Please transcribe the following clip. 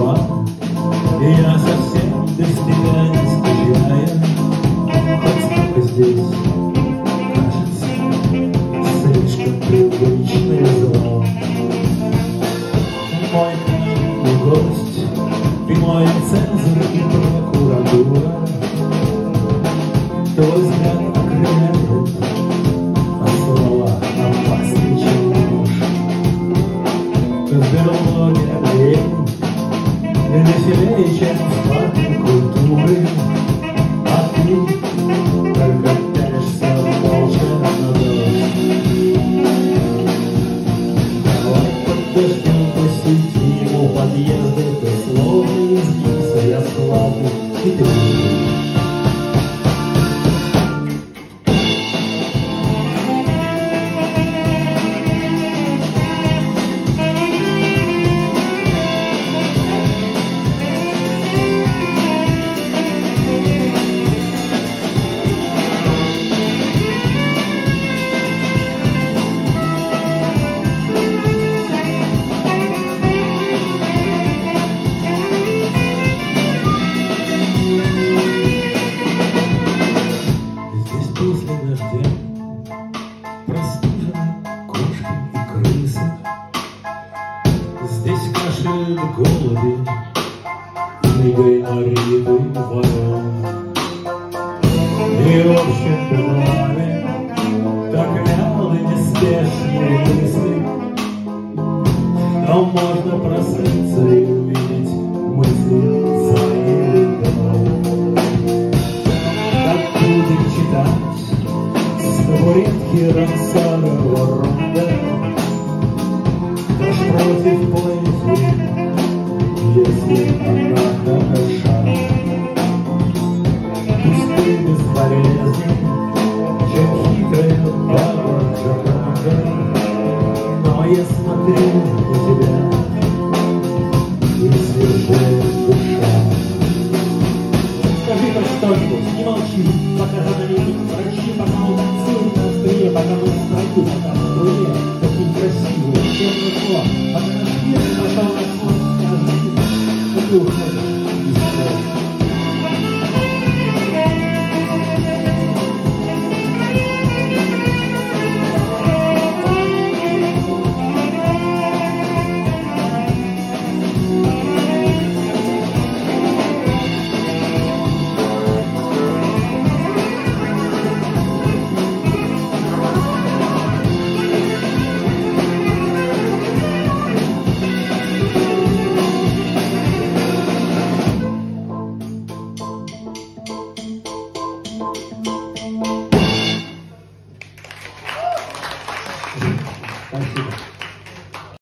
слова И я совсем без тебя не стреляю Подстава здесь Кажется слишком привычное зло Мой и гость И мой цензор и прокуратура Твой взгляд окрыляет А слова опаснее, чем ложь Ты в белом логе веселее, чем спадки культуры, а ты только пялишься дождь. Давай подождем посетим у подъезда, ты словно изгиб своя славы и ты голуби, книгой Ариды ворон. И в общем доме так вялы неспешные мысли, но можно проснуться и увидеть мысли за дом. Как будет читать с табуретки Рансарова ронда, Наш против поэзии, если она хороша. Пусть ты бесполезен, чем хитрая баба Джаконда, Но я смотрю на тебя, и свежая душа. Скажи что-нибудь, не молчи, пока журналисты врачи, пока мы танцуем на острие, пока мы в строю, пока в струе, такие красивые, темно пока наш мир